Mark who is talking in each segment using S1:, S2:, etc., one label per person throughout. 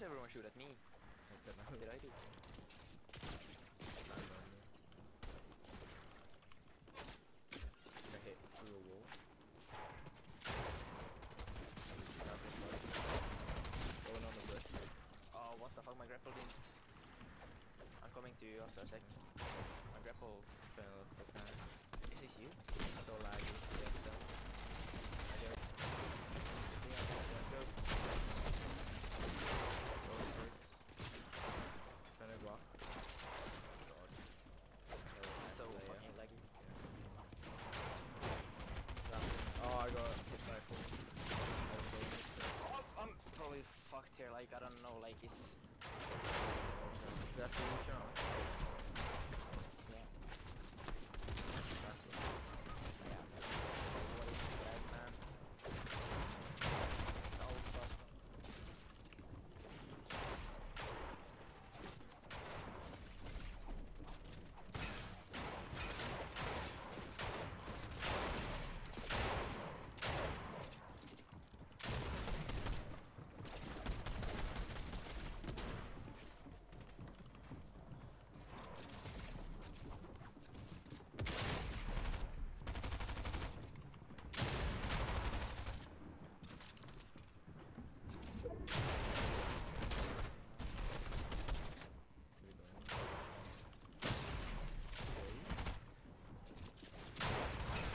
S1: does everyone shoot at me?
S2: I don't know.
S1: What did I do?
S2: I don't know. I hit through a wall. Going on the roof.
S1: Oh, what the fuck? My grapple didn't. I'm coming to you after a sec. My grapple.
S2: Fell off the fan.
S1: Is this you?
S2: So. Yes, so.
S1: I do it. Yeah, yeah, go.
S2: Go first. Trying to walk. God.
S1: So
S2: Layer.
S1: fucking laggy.
S2: Oh, I got hit by a full. I was going to
S1: Oh, I'm probably fucked here. Like I don't know. Like is
S2: That's the shot.
S1: yeah.
S2: That's the
S1: Yeah. What is that, man? It's all fast.
S2: we going.
S1: Nice.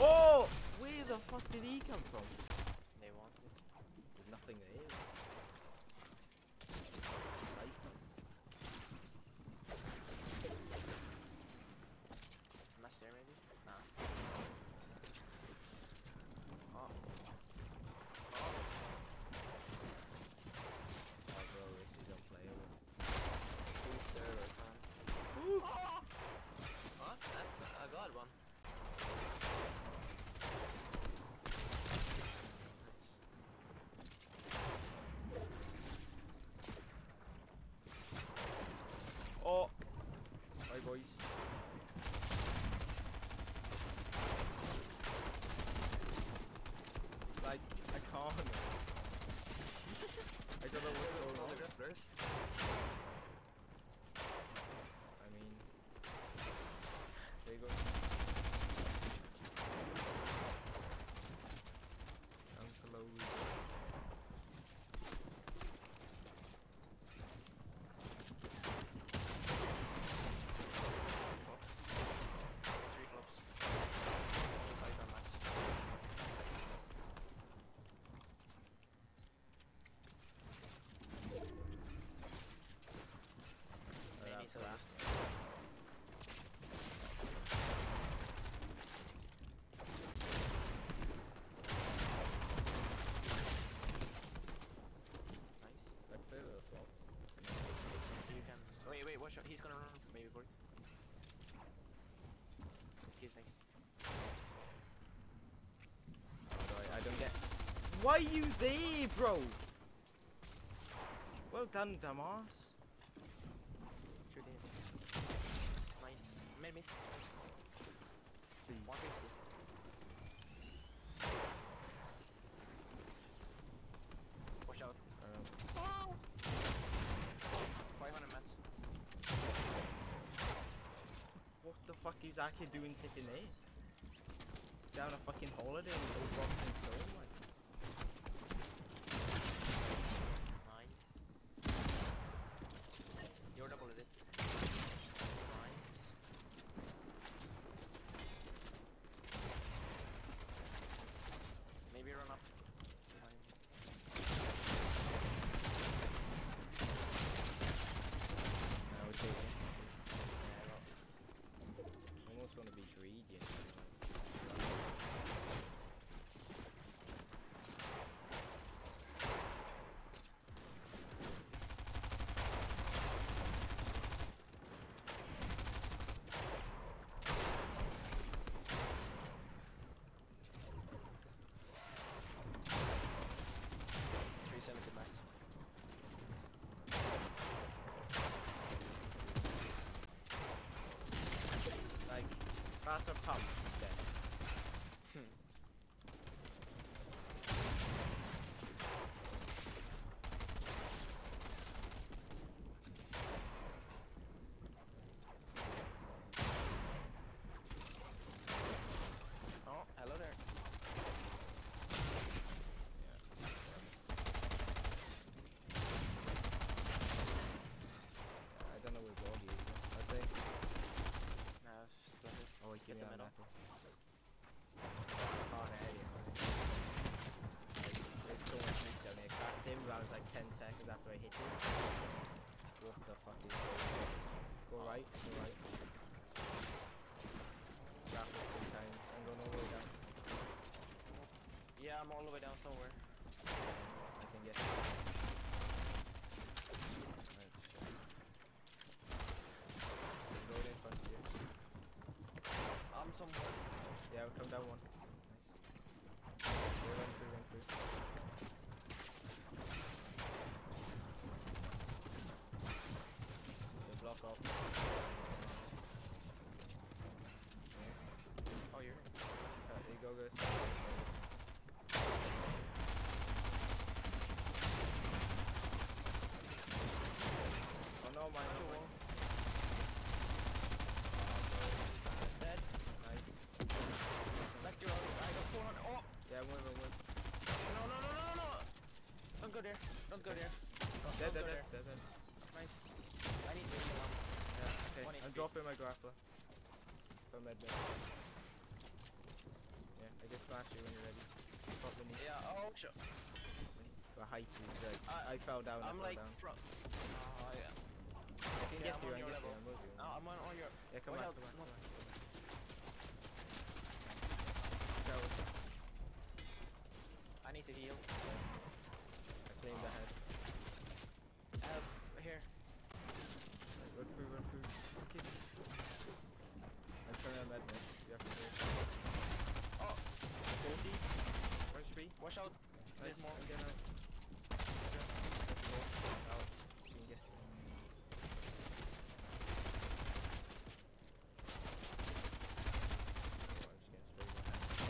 S2: Oh! Where the fuck did he come from?
S1: They wanted it.
S2: There's nothing there. Cypher.
S1: Master maybe? Nah. Oh. Oh.
S2: Oh bro, this is unplayable.
S1: Please server time. What? That's I got one.
S2: Oh! Hi boys. Like, I can't. I don't know what's going on.
S1: grapplers.
S2: I mean, there you go. Uncle Louis.
S1: Three clubs. Five on max. So
S2: last.
S1: Nice. You can. Wait, wait, watch out. He's gonna run maybe for you. He's next.
S2: Sorry, I don't get. Why are you there, bro? Well done, dumbass.
S1: Shoot him. Nice. Mid miss.
S2: Please.
S1: 150. Watch out.
S2: Um,
S1: 500 mats.
S2: what the fuck is actually doing sitting there? Down a fucking holiday and no rocks and stone, like.
S1: Nice. You're double it. Nice. Maybe run up. behind.
S2: Now we're taking.
S1: Yeah, well,
S2: Almost want to be greedy. and, glass of pump. Dead.
S1: Oh, hello there.
S2: I don't know where Gorgie is. I say.
S1: No, splendid.
S2: Oh, he
S1: Get
S2: me
S1: the
S2: on
S1: middle.
S2: that. Oh, no, yeah. There's so much meat down here. Cracked him around like 10 seconds after I hit him. What the fuck is going on? Go right, go right. Grapple three times. I'm going all the way down.
S1: Yeah, I'm all the way down somewhere.
S2: I can get Right, shit. There's road in front of you.
S1: I'm somewhere.
S2: Yeah, come down one. Nice. Yeah, run through, run through. Yeah, block off.
S1: Oh, you're here.
S2: Uh, there you go, guys. Oh no, mine on the wall.
S1: Dead.
S2: Nice.
S1: Back to your I got 400. Oh!
S2: Yeah, move, move, move.
S1: No, no, no, no, no, no! Don't go there. Don't go there. Don't,
S2: Dead,
S1: don't
S2: dead,
S1: go
S2: dead,
S1: there.
S2: dead, dead.
S1: Nice. I need to heal up.
S2: Yeah, okay. I'm
S1: HP.
S2: dropping my grappler. For med med. Yeah, I just smash you when you're ready. Probably need
S1: Yeah, oh, sure.
S2: the height is like
S1: I-
S2: I fell down, I
S1: I'm
S2: fell
S1: like
S2: down.
S1: from. Oh, yeah.
S2: I can
S1: yeah,
S2: get
S1: I'm
S2: you,
S1: on
S2: I
S1: your
S2: can get you. I'll move you.
S1: No, I'm on, on your.
S2: Yeah, come
S1: Wait,
S2: back, come back,
S1: come
S2: come
S1: on.
S2: back. Go.
S1: I need to heal.
S2: I claimed the head.
S1: Help. Uh,
S2: here. Run through, run through. Okay. I'm trying to med mid. You have to do it.
S1: Oh,
S2: 40. Punch me.
S1: watch out.
S2: Nice.
S1: There's more.
S2: I'm out. Okay. Let's go. Out. You can get Oh, I'm just getting sprayed by hand.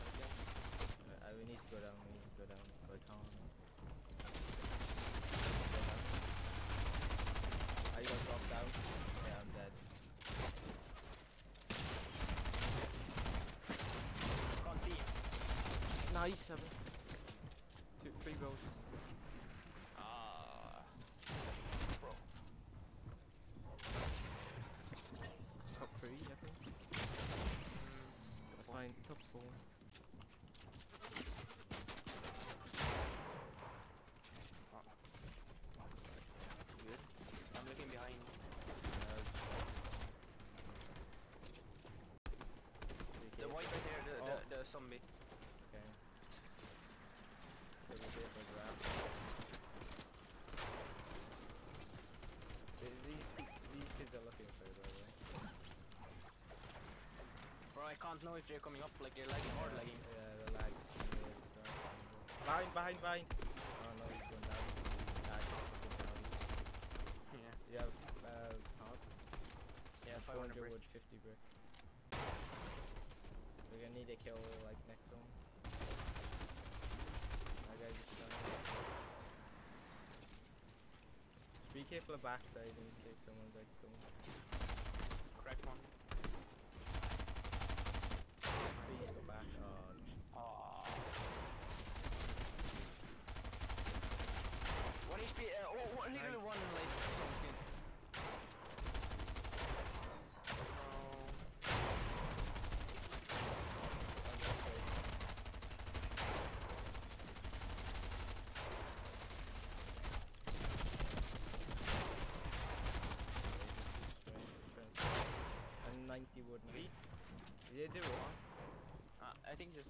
S2: Uh, uh, we need to go down, we need to go down. But I can't. Are you gonna drop down? Yeah, I'm dead.
S1: Can't see.
S2: Nice, seven. Two, three goals.
S1: Ah. Bro.
S2: Top three, I think. That's fine. Top four.
S1: Good. I'm looking behind. The white right there, the,
S2: Oh.
S1: the, the zombie.
S2: Okay. So we did the grab. Th- These these kids are looking for you, by the way.
S1: Bro, I can't know if they're coming up, like they're lagging or lagging.
S2: Yeah, the lag. Behind, behind, behind. Oh no, he's going down. Ah, down.
S1: Yeah.
S2: You have uh, parts.
S1: Yeah, 500 brick.
S2: wood, 50 brick. We're gonna need a kill like next zone. That guy just. Just be careful of backside in case someone's like stone.
S1: Cracked one.
S2: Please go back. Oh, no.
S1: Ah. One HP, uh, oh, one, literally
S2: Nice.
S1: one like some skin.
S2: And 90 wood. now. Yeah, do one.
S1: Uh, I think just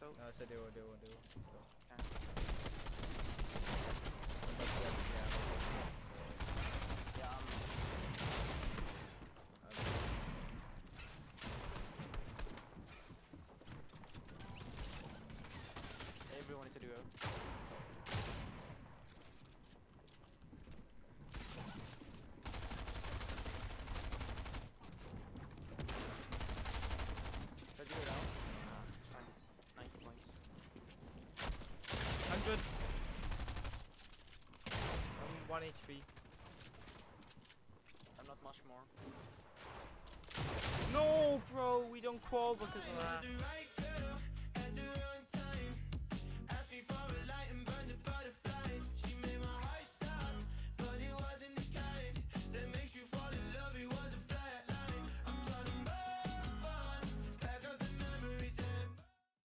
S1: so.
S2: No, I said do do do.
S1: Yeah. Yeah, One's duo. I'm
S2: 1 HP.
S1: I'm not much more.
S2: No, bro, we don't crawl because of that.